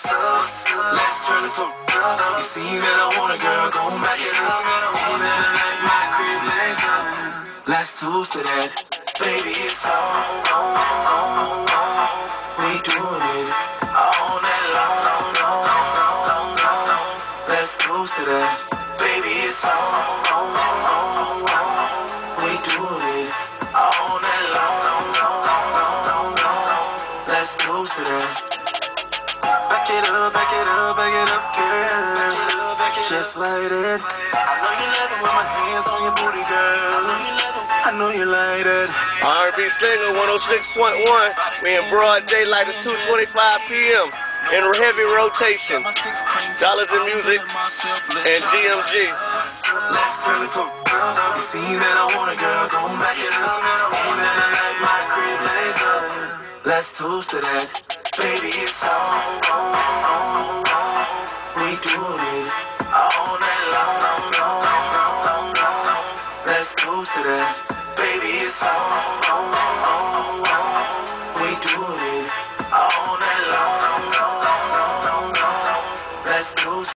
so You see that I want a girl, gon' back it up. That like my crib. Let's toast to that. Baby, it's on. We doing it all night long. Let's to that. Baby, it's on, Back it up, back it up, back it up, girl. Just like that. I know you love it with my hands on your booty, girl. I know you like that. R&B Sanga 106.1. We in broad daylight. It's 2:25 p.m. in heavy rotation. Dollars in music and GMG. Let's turn it to You see that I want a girl, gon' back it up. See that I like my crib legs up. Let's toast to that. Baby, it's on, on, all night long, long, long, long, long. Let's toast to that. Baby, it's on.